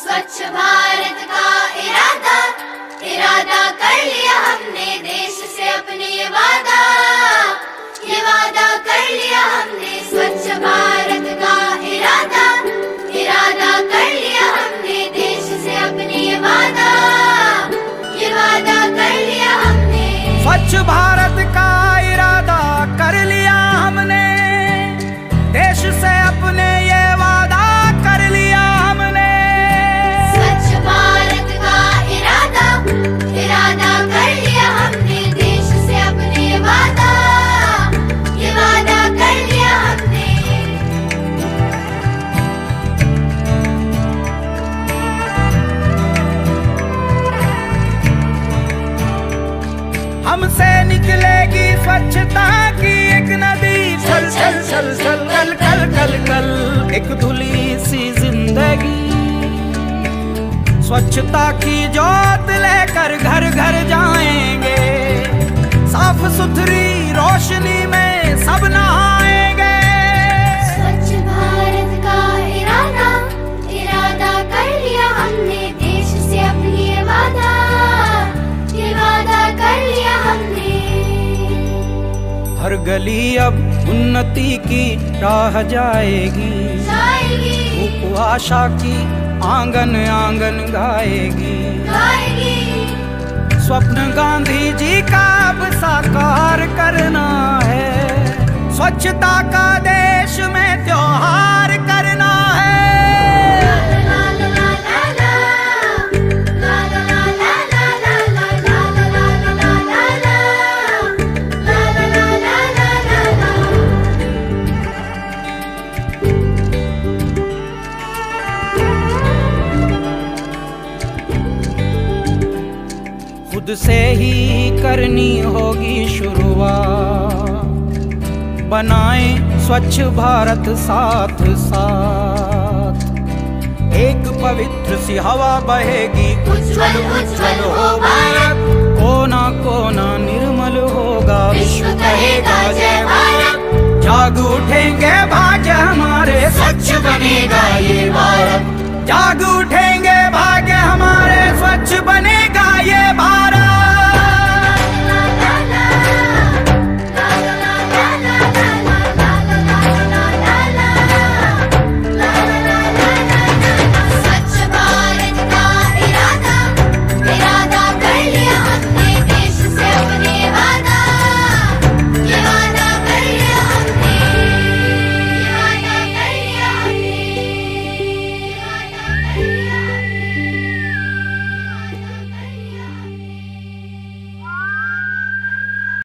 स्वच्छ भारत का इरादा इरादा कर लिया हमने देश से अपने ये वादा। ये वादा कर लिया हमने स्वच्छ भारत का इरादा इरादा कर लिया हमने देश से अपने ये वादा। ये वादा कर लिया हमने। स्वच्छ भारत का हमसे निकलेगी स्वच्छता की एक नदी। छल छल छल छल, कल कल कल कल, एक धुली सी ज़िंदगी। स्वच्छता की जोत लेकर घर हर गली अब उन्नति की राह जाएगी। जाएगी। आशा की आँगन आँगन गाएगी। गाएगी। स्वप्न गांधी जी का अब साकार करना है। स्वच्छता का से ही करनी होगी शुरुआत। बनाए स्वच्छ भारत साथ साथ। एक पवित्र सी हवा बहेगी, उज्ज्वल उज्ज्वल हो भारत। कोना कोना निर्मल होगा, विश्व कहेगा जय भारत। जाग उठेंगे भाज हमारे, स्वच्छ बनेगा ये भारत।